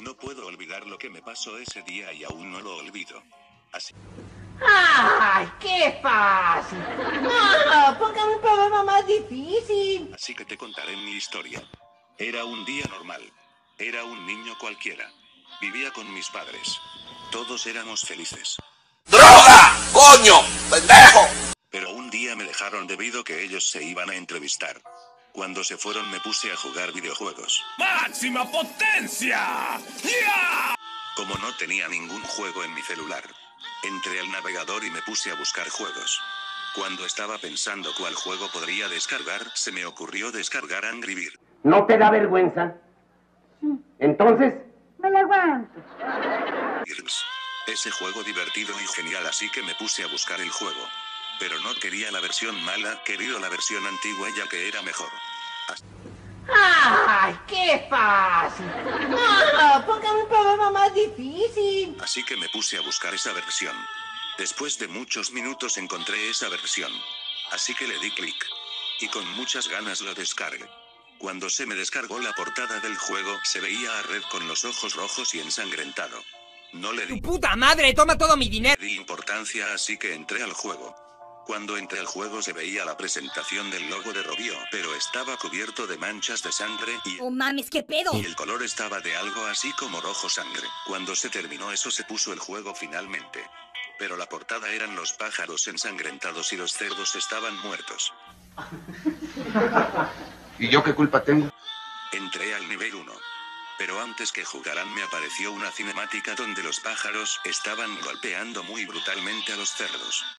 No puedo olvidar lo que me pasó ese día y aún no lo olvido. Así. ¡Ay, qué fácil! ¡No, pongan un problema más difícil! Así que te contaré mi historia. Era un día normal. Era un niño cualquiera. Vivía con mis padres. Todos éramos felices. ¡Droga! ¡Coño! ¡Pendejo! Pero un día me dejaron debido que ellos se iban a entrevistar. Cuando se fueron me puse a jugar videojuegos. ¡Máxima potencia! ¡Ya! Como no tenía ningún juego en mi celular, entré al navegador y me puse a buscar juegos. Cuando estaba pensando cuál juego podría descargar, se me ocurrió descargar Angry Birds. ¿No te da vergüenza? Entonces, me la aguanto. Ese juego divertido y genial así que me puse a buscar el juego. Pero no quería la versión mala, quería la versión antigua ya que era mejor. As- ¡Ay, qué fácil! ¡No, pongan un problema más difícil! Así que me puse a buscar esa versión. Después de muchos minutos encontré esa versión. Así que le di clic. Y con muchas ganas lo descargué. Cuando se me descargó la portada del juego, se veía a Red con los ojos rojos y ensangrentado. No le di, ¡Tu puta madre! ¡Toma todo mi dinero! di importancia así que entré al juego. Cuando entré al juego se veía la presentación del logo de Robio, pero estaba cubierto de manchas de sangre y... Oh mames, qué pedo. Y el color estaba de algo así como rojo sangre. Cuando se terminó eso se puso el juego finalmente. Pero la portada eran los pájaros ensangrentados y los cerdos estaban muertos. ¿Y yo qué culpa tengo? Entré al nivel 1. Pero antes que jugaran me apareció una cinemática donde los pájaros estaban golpeando muy brutalmente a los cerdos.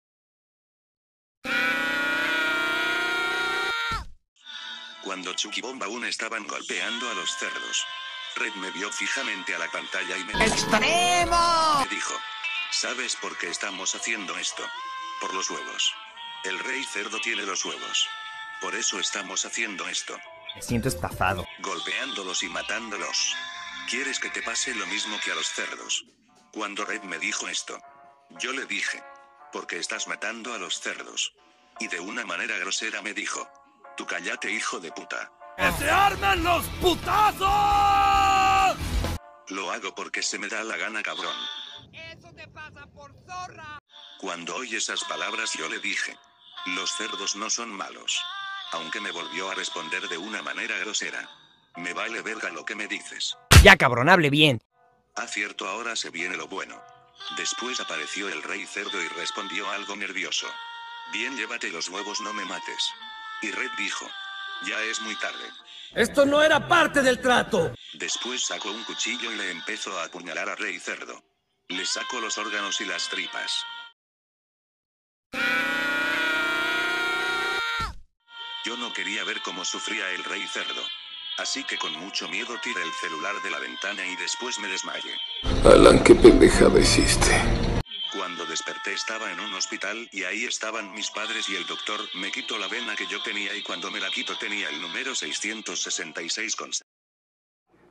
Cuando Chucky Bomba aún estaban golpeando a los cerdos. Red me vio fijamente a la pantalla y me ¡Extremo! me dijo, ¿sabes por qué estamos haciendo esto? Por los huevos. El rey cerdo tiene los huevos. Por eso estamos haciendo esto. Me siento estafado. golpeándolos y matándolos. ¿Quieres que te pase lo mismo que a los cerdos? Cuando Red me dijo esto, yo le dije, porque estás matando a los cerdos. Y de una manera grosera me dijo, tú cállate hijo de puta. ¡Que se armen los putazos! Lo hago porque se me da la gana cabrón. ¡Eso te pasa por zorra! Cuando oí esas palabras yo le dije, los cerdos no son malos. Aunque me volvió a responder de una manera grosera. Me vale verga lo que me dices. Ya cabrón, hable bien. Ah, cierto, ahora se viene lo bueno. Después apareció el rey cerdo y respondió algo nervioso. Bien, llévate los huevos, no me mates. Y Red dijo, ya es muy tarde. Esto no era parte del trato. Después sacó un cuchillo y le empezó a apuñalar a Rey Cerdo. Le sacó los órganos y las tripas. Yo no quería ver cómo sufría el Rey Cerdo. Así que con mucho miedo tiré el celular de la ventana y después me desmayé. Alan, qué pendejada hiciste. Desperté estaba en un hospital y ahí estaban mis padres y el doctor me quitó la vena que yo tenía y cuando me la quito tenía el número 666 con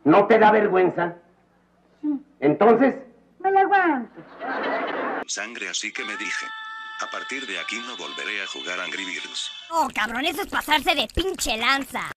¿No te da vergüenza? Entonces, me la aguanto. sangre así que me dije. A partir de aquí no volveré a jugar Angry Birds. Oh cabrón, eso es pasarse de pinche lanza.